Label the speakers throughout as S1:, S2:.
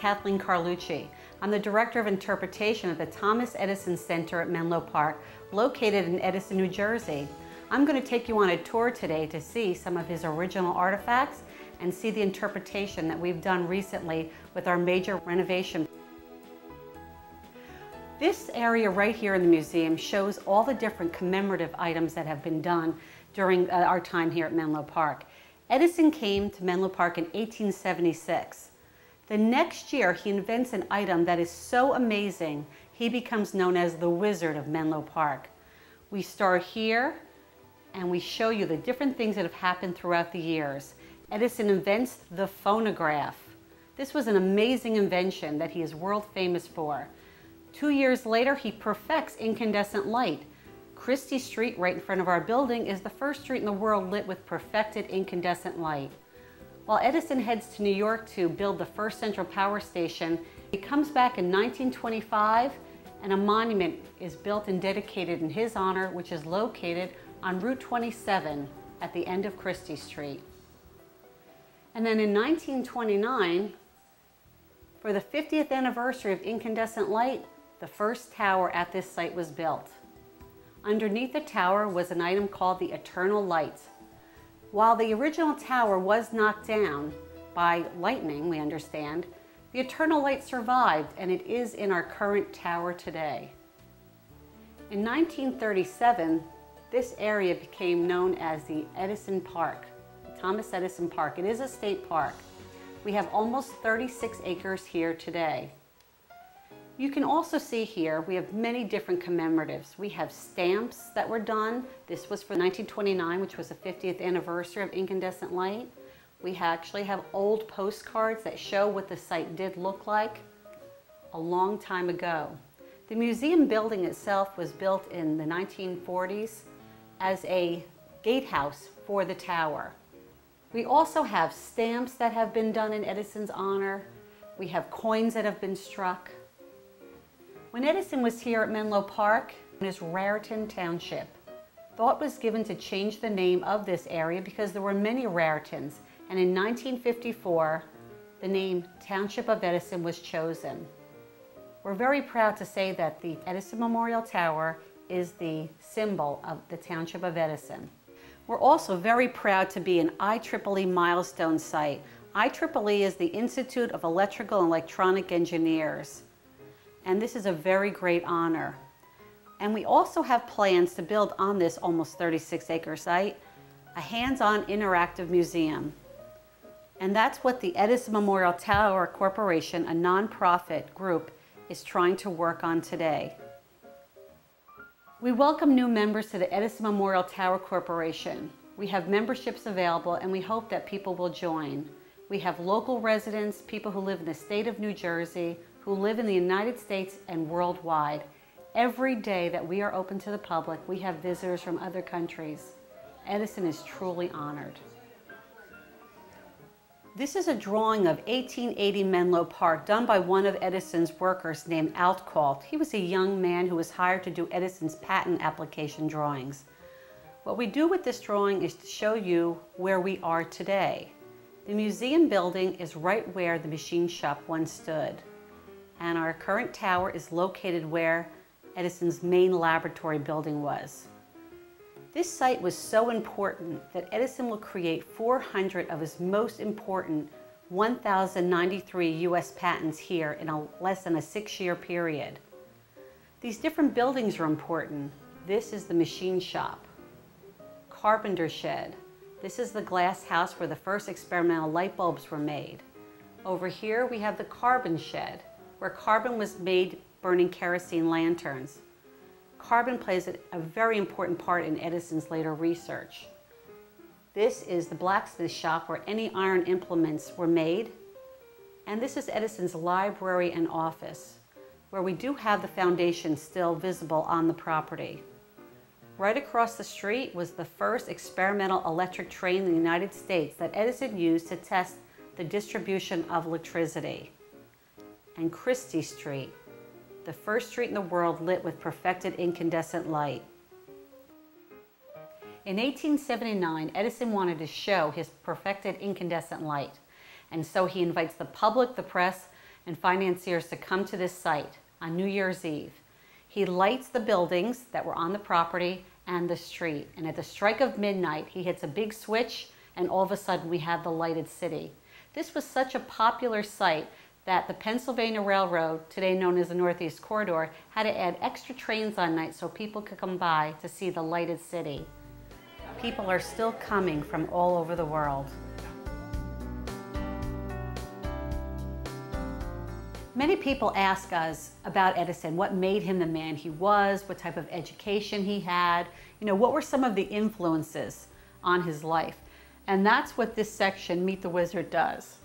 S1: Kathleen Carlucci. I'm the Director of Interpretation at the Thomas Edison Center at Menlo Park, located in Edison, New Jersey. I'm going to take you on a tour today to see some of his original artifacts and see the interpretation that we've done recently with our major renovation. This area right here in the museum shows all the different commemorative items that have been done during uh, our time here at Menlo Park. Edison came to Menlo Park in 1876. The next year, he invents an item that is so amazing, he becomes known as the Wizard of Menlo Park. We start here and we show you the different things that have happened throughout the years. Edison invents the phonograph. This was an amazing invention that he is world famous for. Two years later, he perfects incandescent light. Christie Street, right in front of our building, is the first street in the world lit with perfected incandescent light. While Edison heads to New York to build the first central power station, he comes back in 1925 and a monument is built and dedicated in his honor, which is located on Route 27 at the end of Christie Street. And then in 1929, for the 50th anniversary of incandescent light, the first tower at this site was built. Underneath the tower was an item called the Eternal Light. While the original tower was knocked down by lightning, we understand, the Eternal Light survived and it is in our current tower today. In 1937, this area became known as the Edison Park, Thomas Edison Park. It is a state park. We have almost 36 acres here today. You can also see here, we have many different commemoratives. We have stamps that were done. This was for 1929, which was the 50th anniversary of incandescent light. We actually have old postcards that show what the site did look like a long time ago. The museum building itself was built in the 1940s as a gatehouse for the tower. We also have stamps that have been done in Edison's honor. We have coins that have been struck. When Edison was here at Menlo Park, in his Raritan Township, thought was given to change the name of this area because there were many Raritans, and in 1954, the name Township of Edison was chosen. We're very proud to say that the Edison Memorial Tower is the symbol of the Township of Edison. We're also very proud to be an IEEE milestone site. IEEE is the Institute of Electrical and Electronic Engineers and this is a very great honor. And we also have plans to build on this almost 36 acre site a hands-on interactive museum. And that's what the Edison Memorial Tower Corporation, a nonprofit group, is trying to work on today. We welcome new members to the Edison Memorial Tower Corporation. We have memberships available and we hope that people will join. We have local residents, people who live in the state of New Jersey, who live in the United States and worldwide. Every day that we are open to the public, we have visitors from other countries. Edison is truly honored. This is a drawing of 1880 Menlo Park done by one of Edison's workers named Altcalt. He was a young man who was hired to do Edison's patent application drawings. What we do with this drawing is to show you where we are today. The museum building is right where the machine shop once stood and our current tower is located where Edison's main laboratory building was. This site was so important that Edison will create 400 of his most important 1,093 U.S. patents here in a, less than a six-year period. These different buildings are important. This is the machine shop. Carpenter shed. This is the glass house where the first experimental light bulbs were made. Over here we have the carbon shed where carbon was made burning kerosene lanterns. Carbon plays a very important part in Edison's later research. This is the blacksmith shop where any iron implements were made. And this is Edison's library and office, where we do have the foundation still visible on the property. Right across the street was the first experimental electric train in the United States that Edison used to test the distribution of electricity and Christie Street, the first street in the world lit with perfected incandescent light. In 1879, Edison wanted to show his perfected incandescent light, and so he invites the public, the press, and financiers to come to this site on New Year's Eve. He lights the buildings that were on the property and the street. And at the strike of midnight, he hits a big switch, and all of a sudden, we have the lighted city. This was such a popular site that the Pennsylvania Railroad, today known as the Northeast Corridor, had to add extra trains on night so people could come by to see the lighted city. People are still coming from all over the world. Many people ask us about Edison, what made him the man he was, what type of education he had, you know, what were some of the influences on his life. And that's what this section, Meet the Wizard, does.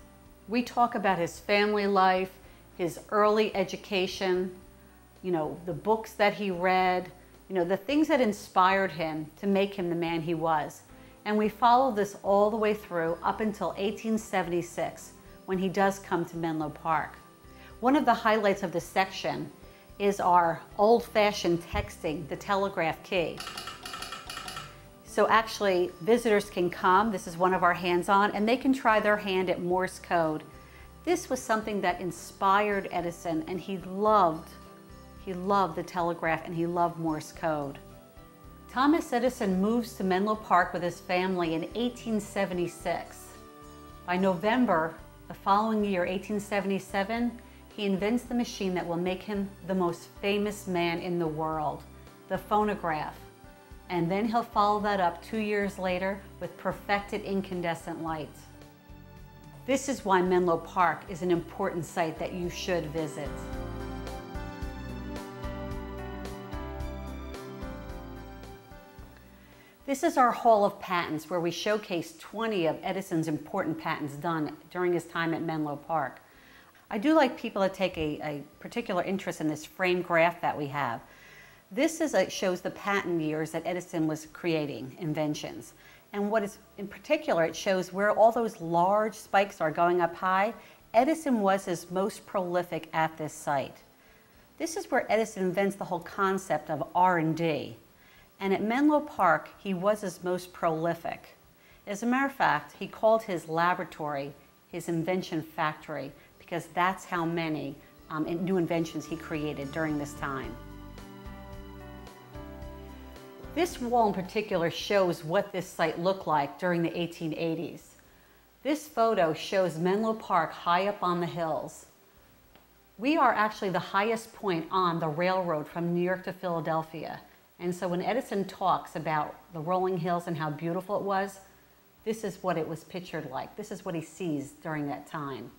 S1: We talk about his family life, his early education, you know, the books that he read, you know, the things that inspired him to make him the man he was. And we follow this all the way through up until 1876 when he does come to Menlo Park. One of the highlights of this section is our old-fashioned texting, the telegraph key. So actually, visitors can come, this is one of our hands-on, and they can try their hand at Morse code. This was something that inspired Edison, and he loved, he loved the telegraph and he loved Morse code. Thomas Edison moves to Menlo Park with his family in 1876. By November the following year, 1877, he invents the machine that will make him the most famous man in the world, the phonograph. And then he'll follow that up two years later with perfected incandescent lights. This is why Menlo Park is an important site that you should visit. This is our Hall of Patents where we showcase 20 of Edison's important patents done during his time at Menlo Park. I do like people to take a, a particular interest in this frame graph that we have. This is a, shows the patent years that Edison was creating inventions. And what is in particular, it shows where all those large spikes are going up high. Edison was his most prolific at this site. This is where Edison invents the whole concept of R&D. And at Menlo Park, he was his most prolific. As a matter of fact, he called his laboratory his invention factory because that's how many um, new inventions he created during this time. This wall in particular shows what this site looked like during the 1880s. This photo shows Menlo Park high up on the hills. We are actually the highest point on the railroad from New York to Philadelphia. And so when Edison talks about the rolling hills and how beautiful it was, this is what it was pictured like. This is what he sees during that time.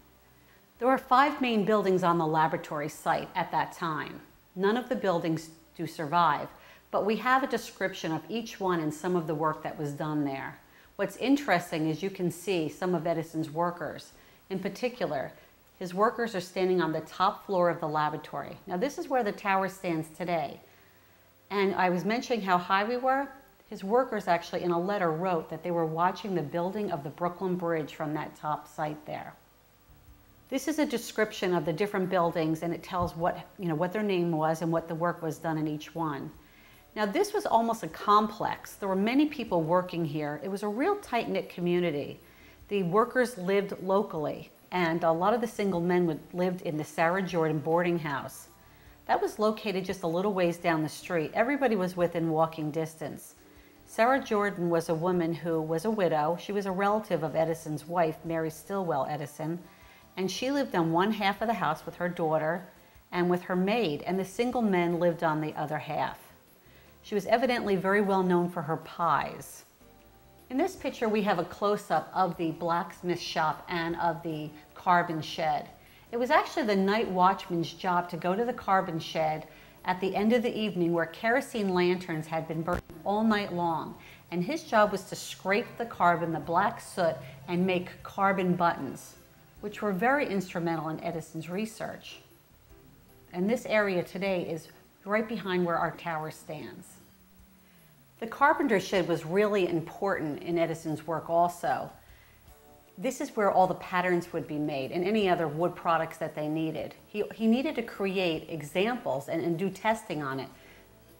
S1: There were five main buildings on the laboratory site at that time. None of the buildings do survive, but we have a description of each one and some of the work that was done there. What's interesting is you can see some of Edison's workers. In particular, his workers are standing on the top floor of the laboratory. Now this is where the tower stands today. And I was mentioning how high we were. His workers actually in a letter wrote that they were watching the building of the Brooklyn Bridge from that top site there. This is a description of the different buildings and it tells what, you know, what their name was and what the work was done in each one. Now this was almost a complex. There were many people working here. It was a real tight-knit community. The workers lived locally and a lot of the single men would, lived in the Sarah Jordan boarding house. That was located just a little ways down the street. Everybody was within walking distance. Sarah Jordan was a woman who was a widow. She was a relative of Edison's wife, Mary Stillwell Edison, and she lived on one half of the house with her daughter and with her maid, and the single men lived on the other half. She was evidently very well known for her pies. In this picture, we have a close-up of the blacksmith shop and of the carbon shed. It was actually the night watchman's job to go to the carbon shed at the end of the evening where kerosene lanterns had been burning all night long. And his job was to scrape the carbon, the black soot, and make carbon buttons which were very instrumental in Edison's research. And this area today is right behind where our tower stands. The carpenter shed was really important in Edison's work also. This is where all the patterns would be made and any other wood products that they needed. He, he needed to create examples and, and do testing on it.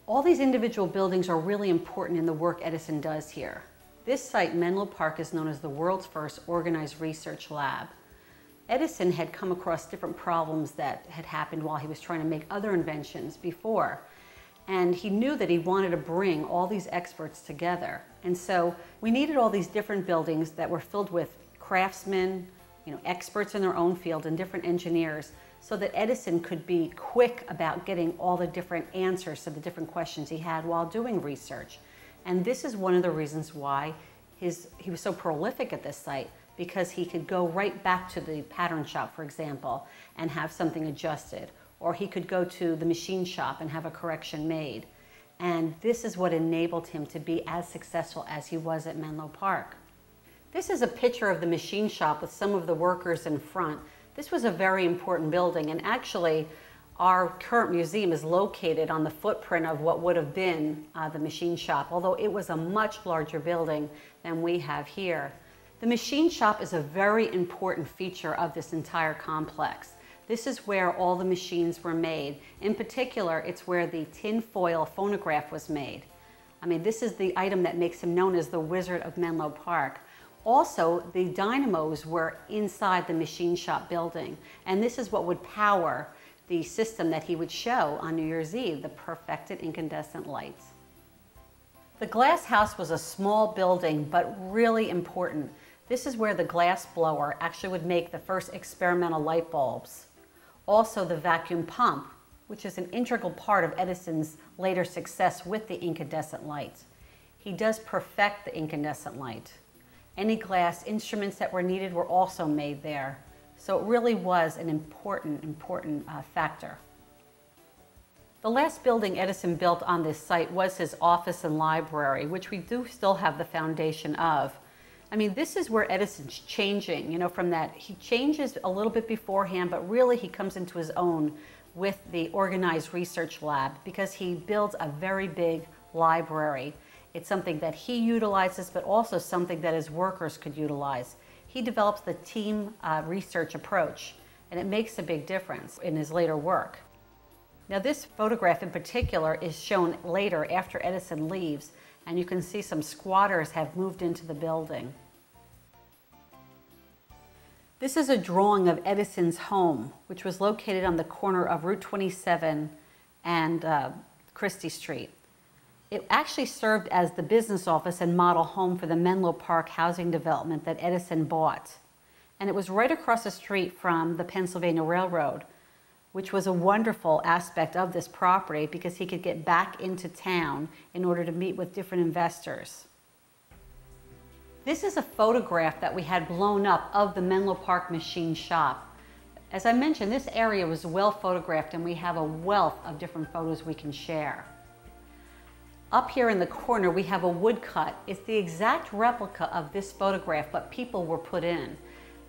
S1: All these individual buildings are really important in the work Edison does here. This site, Menlo Park, is known as the world's first organized research lab. Edison had come across different problems that had happened while he was trying to make other inventions before. And he knew that he wanted to bring all these experts together. And so we needed all these different buildings that were filled with craftsmen, you know, experts in their own field and different engineers so that Edison could be quick about getting all the different answers to the different questions he had while doing research. And this is one of the reasons why his, he was so prolific at this site because he could go right back to the pattern shop, for example, and have something adjusted. Or he could go to the machine shop and have a correction made. And this is what enabled him to be as successful as he was at Menlo Park. This is a picture of the machine shop with some of the workers in front. This was a very important building, and actually, our current museum is located on the footprint of what would have been uh, the machine shop, although it was a much larger building than we have here. The machine shop is a very important feature of this entire complex. This is where all the machines were made. In particular, it's where the tin foil phonograph was made. I mean, this is the item that makes him known as the Wizard of Menlo Park. Also, the dynamos were inside the machine shop building, and this is what would power the system that he would show on New Year's Eve, the perfected incandescent lights. The glass house was a small building, but really important. This is where the glass blower actually would make the first experimental light bulbs. Also the vacuum pump, which is an integral part of Edison's later success with the incandescent lights. He does perfect the incandescent light. Any glass instruments that were needed were also made there. So it really was an important, important uh, factor. The last building Edison built on this site was his office and library, which we do still have the foundation of. I mean, this is where Edison's changing, you know, from that. He changes a little bit beforehand, but really he comes into his own with the organized research lab because he builds a very big library. It's something that he utilizes, but also something that his workers could utilize. He develops the team uh, research approach, and it makes a big difference in his later work. Now, this photograph in particular is shown later after Edison leaves, and you can see some squatters have moved into the building. This is a drawing of Edison's home, which was located on the corner of Route 27 and uh, Christie Street. It actually served as the business office and model home for the Menlo Park housing development that Edison bought. And it was right across the street from the Pennsylvania Railroad, which was a wonderful aspect of this property because he could get back into town in order to meet with different investors. This is a photograph that we had blown up of the Menlo Park machine shop. As I mentioned, this area was well photographed and we have a wealth of different photos we can share. Up here in the corner, we have a woodcut. It's the exact replica of this photograph, but people were put in.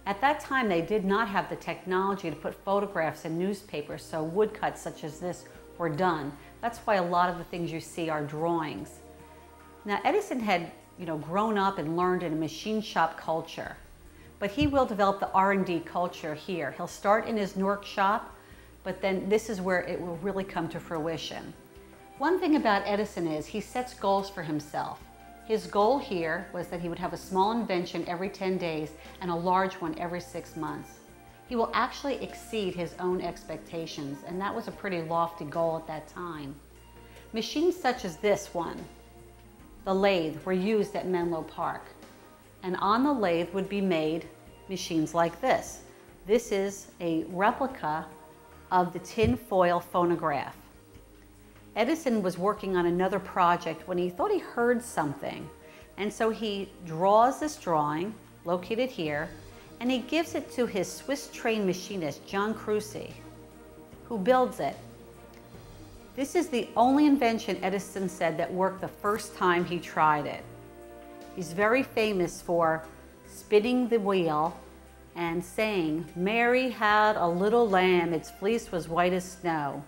S1: At that time, they did not have the technology to put photographs in newspapers, so woodcuts such as this were done. That's why a lot of the things you see are drawings. Now, Edison had you know, grown up and learned in a machine shop culture, but he will develop the R&D culture here. He'll start in his Newark shop, but then this is where it will really come to fruition. One thing about Edison is he sets goals for himself. His goal here was that he would have a small invention every 10 days and a large one every six months. He will actually exceed his own expectations, and that was a pretty lofty goal at that time. Machines such as this one, the lathe, were used at Menlo Park. And on the lathe would be made machines like this. This is a replica of the tin foil phonograph. Edison was working on another project when he thought he heard something. And so he draws this drawing, located here, and he gives it to his Swiss trained machinist, John Kruesi, who builds it. This is the only invention Edison said that worked the first time he tried it. He's very famous for spinning the wheel and saying, Mary had a little lamb, its fleece was white as snow.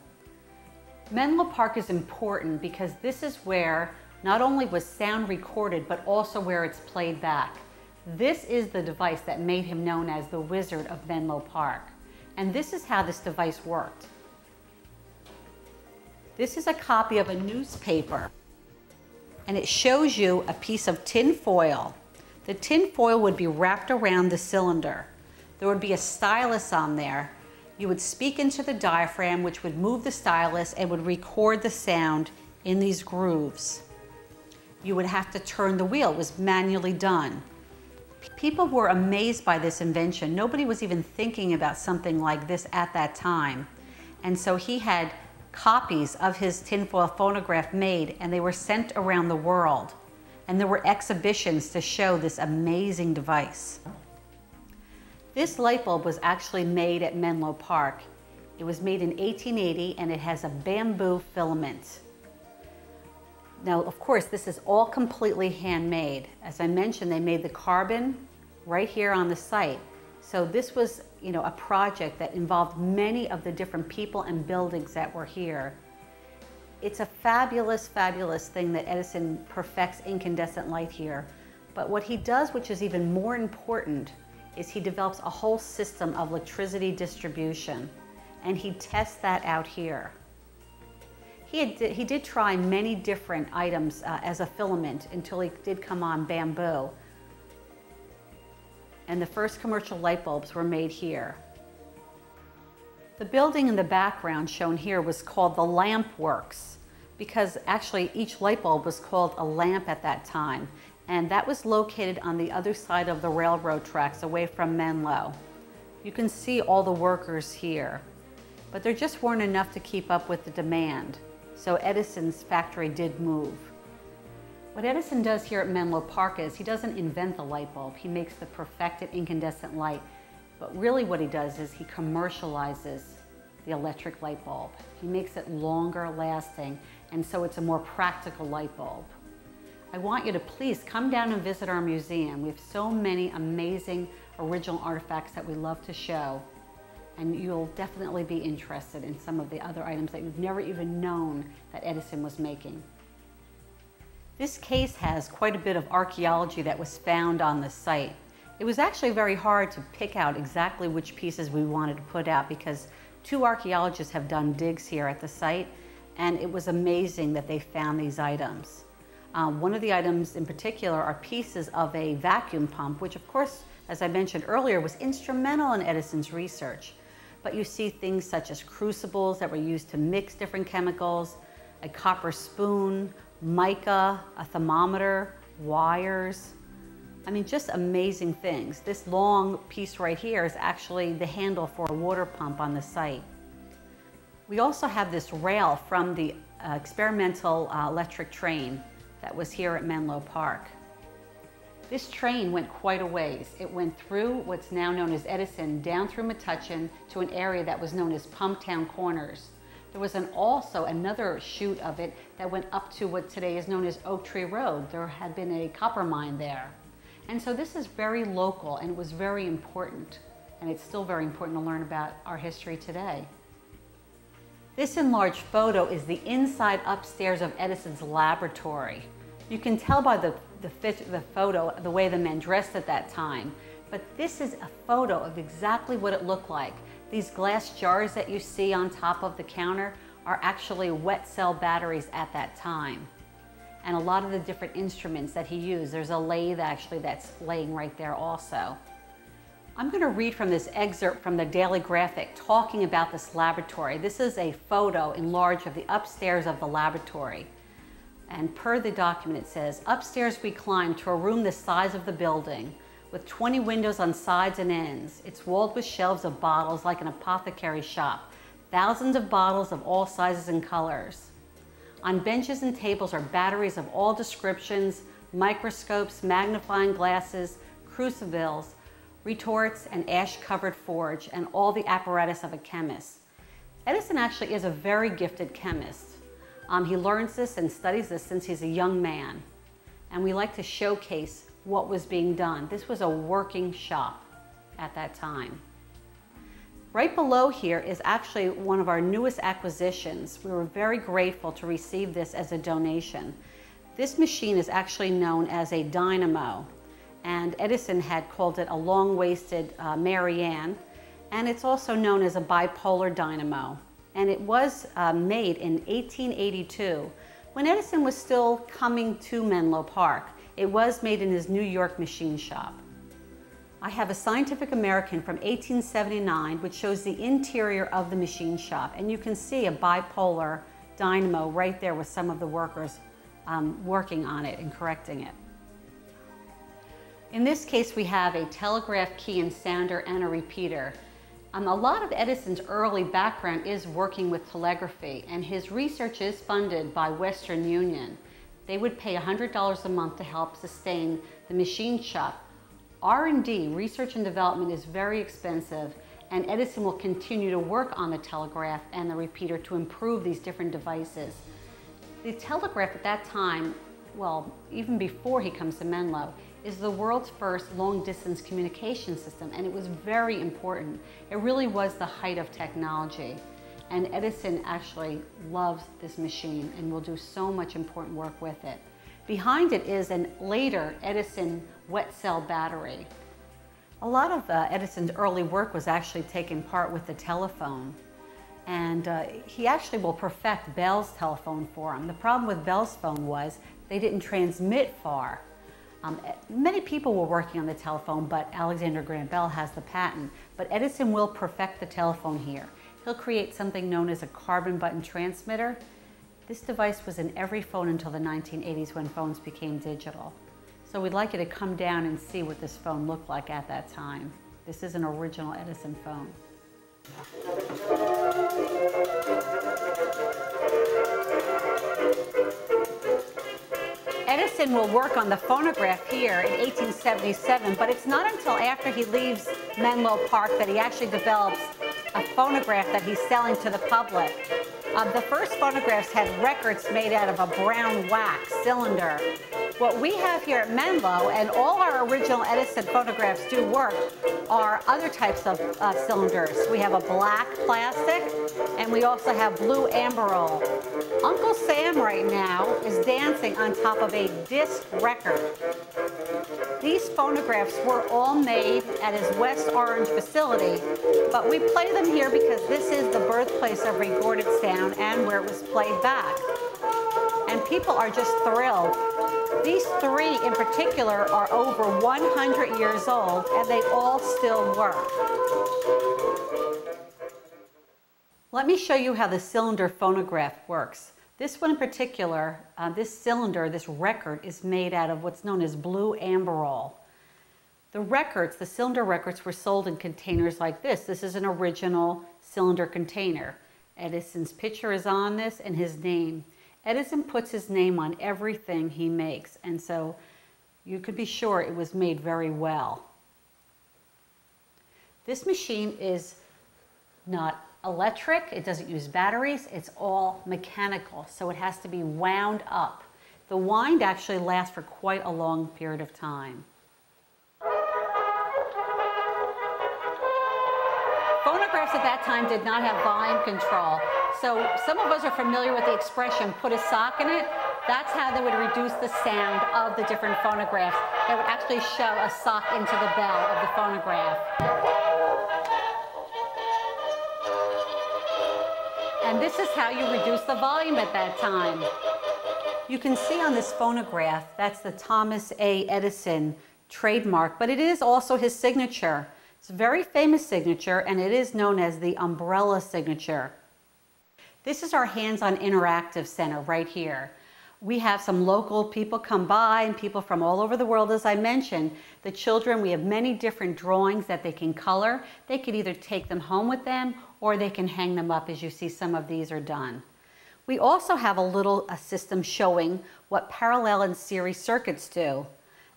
S1: Menlo Park is important because this is where not only was sound recorded, but also where it's played back. This is the device that made him known as the Wizard of Menlo Park. And this is how this device worked. This is a copy of a newspaper, and it shows you a piece of tin foil. The tin foil would be wrapped around the cylinder. there would be a stylus on there. You would speak into the diaphragm, which would move the stylus and would record the sound in these grooves. You would have to turn the wheel, it was manually done. People were amazed by this invention. Nobody was even thinking about something like this at that time. And so he had copies of his tinfoil phonograph made and they were sent around the world. And there were exhibitions to show this amazing device. This light bulb was actually made at Menlo Park. It was made in 1880 and it has a bamboo filament. Now, of course, this is all completely handmade. As I mentioned, they made the carbon right here on the site. So this was, you know, a project that involved many of the different people and buildings that were here. It's a fabulous, fabulous thing that Edison perfects incandescent light here. But what he does, which is even more important, is he develops a whole system of electricity distribution. And he tests that out here. He, had, he did try many different items uh, as a filament until he did come on bamboo. And the first commercial light bulbs were made here. The building in the background shown here was called the Lamp Works because actually each light bulb was called a lamp at that time. And that was located on the other side of the railroad tracks away from Menlo. You can see all the workers here, but there just weren't enough to keep up with the demand. So Edison's factory did move. What Edison does here at Menlo Park is he doesn't invent the light bulb. He makes the perfected incandescent light. But really what he does is he commercializes the electric light bulb. He makes it longer lasting and so it's a more practical light bulb. I want you to please come down and visit our museum. We have so many amazing original artifacts that we love to show and you'll definitely be interested in some of the other items that you've never even known that Edison was making. This case has quite a bit of archaeology that was found on the site. It was actually very hard to pick out exactly which pieces we wanted to put out because two archaeologists have done digs here at the site and it was amazing that they found these items. Um, one of the items in particular are pieces of a vacuum pump, which of course, as I mentioned earlier, was instrumental in Edison's research but you see things such as crucibles that were used to mix different chemicals, a copper spoon, mica, a thermometer, wires. I mean, just amazing things. This long piece right here is actually the handle for a water pump on the site. We also have this rail from the uh, experimental uh, electric train that was here at Menlo Park. This train went quite a ways. It went through what's now known as Edison, down through Metuchen to an area that was known as Pumptown Corners. There was an, also another shoot of it that went up to what today is known as Oak Tree Road. There had been a copper mine there. And so this is very local and it was very important. And it's still very important to learn about our history today. This enlarged photo is the inside upstairs of Edison's laboratory. You can tell by the the, the photo, the way the men dressed at that time. But this is a photo of exactly what it looked like. These glass jars that you see on top of the counter are actually wet cell batteries at that time. And a lot of the different instruments that he used, there's a lathe actually that's laying right there also. I'm going to read from this excerpt from the Daily Graphic talking about this laboratory. This is a photo enlarged of the upstairs of the laboratory. And per the document, it says, upstairs we climbed to a room the size of the building with 20 windows on sides and ends. It's walled with shelves of bottles like an apothecary shop. Thousands of bottles of all sizes and colors. On benches and tables are batteries of all descriptions, microscopes, magnifying glasses, crucibles, retorts, and ash-covered forge, and all the apparatus of a chemist. Edison actually is a very gifted chemist. Um, he learns this and studies this since he's a young man. And we like to showcase what was being done. This was a working shop at that time. Right below here is actually one of our newest acquisitions. We were very grateful to receive this as a donation. This machine is actually known as a dynamo, and Edison had called it a long-waisted uh, Mary Ann, and it's also known as a bipolar dynamo and it was uh, made in 1882 when Edison was still coming to Menlo Park. It was made in his New York machine shop. I have a Scientific American from 1879 which shows the interior of the machine shop and you can see a bipolar dynamo right there with some of the workers um, working on it and correcting it. In this case we have a telegraph key and sounder and a repeater. Um, a lot of Edison's early background is working with telegraphy and his research is funded by Western Union. They would pay $100 a month to help sustain the machine shop R&D, research and development, is very expensive and Edison will continue to work on the telegraph and the repeater to improve these different devices. The telegraph at that time, well, even before he comes to Menlo, is the world's first long distance communication system and it was very important. It really was the height of technology. And Edison actually loves this machine and will do so much important work with it. Behind it is a later Edison wet cell battery. A lot of uh, Edison's early work was actually taking part with the telephone. And uh, he actually will perfect Bell's telephone for him. The problem with Bell's phone was they didn't transmit far. Um, many people were working on the telephone, but Alexander Graham Bell has the patent. But Edison will perfect the telephone here. He'll create something known as a carbon button transmitter. This device was in every phone until the 1980s when phones became digital. So we'd like you to come down and see what this phone looked like at that time. This is an original Edison phone. Edison will work on the phonograph here in 1877, but it's not until after he leaves Menlo Park that he actually develops a phonograph that he's selling to the public. Uh, the first phonographs had records made out of a brown wax cylinder what we have here at Menlo, and all our original Edison phonographs do work, are other types of uh, cylinders. We have a black plastic, and we also have blue amberol. Uncle Sam right now is dancing on top of a disc record. These phonographs were all made at his West Orange facility, but we play them here because this is the birthplace of recorded sound and where it was played back. And people are just thrilled these three in particular are over 100 years old and they all still work. Let me show you how the cylinder phonograph works. This one in particular, uh, this cylinder, this record, is made out of what's known as blue amberol. The records, the cylinder records, were sold in containers like this. This is an original cylinder container. Edison's picture is on this and his name. Edison puts his name on everything he makes, and so you could be sure it was made very well. This machine is not electric, it doesn't use batteries, it's all mechanical, so it has to be wound up. The wind actually lasts for quite a long period of time. At that time did not have volume control, so some of us are familiar with the expression, put a sock in it. That's how they would reduce the sound of the different phonographs. They would actually shove a sock into the bell of the phonograph. And this is how you reduce the volume at that time. You can see on this phonograph, that's the Thomas A. Edison trademark, but it is also his signature. It's a very famous signature, and it is known as the umbrella signature. This is our hands-on interactive center right here. We have some local people come by and people from all over the world, as I mentioned. The children, we have many different drawings that they can color. They could either take them home with them or they can hang them up as you see some of these are done. We also have a little a system showing what parallel and series circuits do.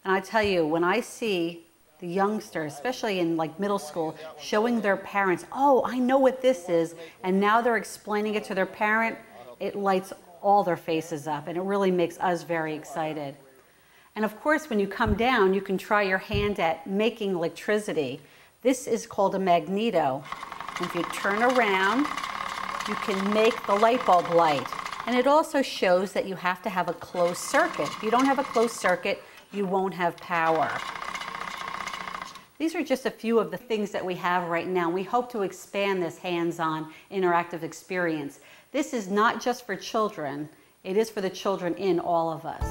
S1: And I tell you, when I see the youngsters, especially in like middle school, showing their parents, oh, I know what this is, and now they're explaining it to their parent, it lights all their faces up, and it really makes us very excited. And of course, when you come down, you can try your hand at making electricity. This is called a magneto. If you turn around, you can make the light bulb light. And it also shows that you have to have a closed circuit. If you don't have a closed circuit, you won't have power. These are just a few of the things that we have right now. We hope to expand this hands-on interactive experience. This is not just for children, it is for the children in all of us.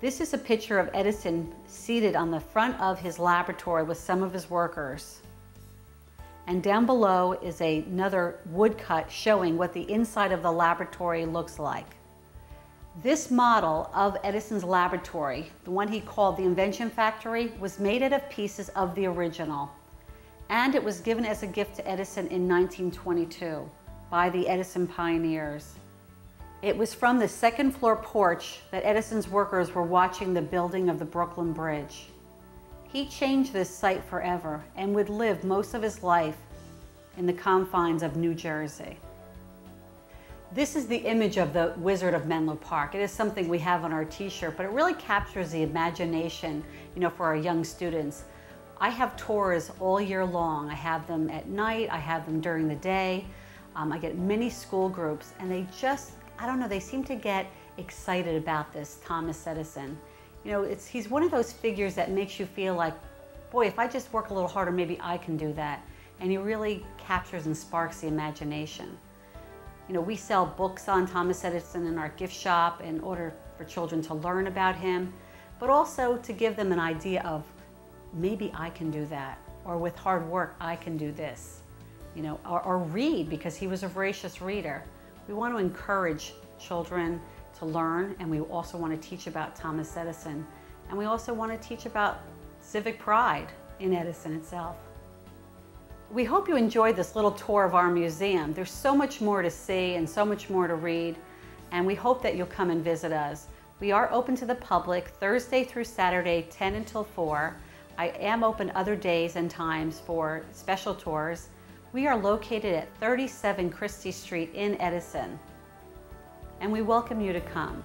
S1: This is a picture of Edison seated on the front of his laboratory with some of his workers. And down below is another woodcut showing what the inside of the laboratory looks like. This model of Edison's laboratory, the one he called the Invention Factory, was made out of pieces of the original. And it was given as a gift to Edison in 1922 by the Edison pioneers. It was from the second floor porch that Edison's workers were watching the building of the Brooklyn Bridge. He changed this site forever and would live most of his life in the confines of New Jersey. This is the image of the Wizard of Menlo Park. It is something we have on our t-shirt, but it really captures the imagination, you know, for our young students. I have tours all year long. I have them at night, I have them during the day. Um, I get many school groups and they just I don't know, they seem to get excited about this Thomas Edison. You know, it's, he's one of those figures that makes you feel like, boy, if I just work a little harder, maybe I can do that. And he really captures and sparks the imagination. You know, we sell books on Thomas Edison in our gift shop in order for children to learn about him, but also to give them an idea of maybe I can do that, or with hard work, I can do this. You know, or, or read because he was a voracious reader. We want to encourage children to learn and we also want to teach about Thomas Edison. And we also want to teach about civic pride in Edison itself. We hope you enjoyed this little tour of our museum. There's so much more to see and so much more to read, and we hope that you'll come and visit us. We are open to the public Thursday through Saturday, 10 until 4. I am open other days and times for special tours. We are located at 37 Christie Street in Edison, and we welcome you to come.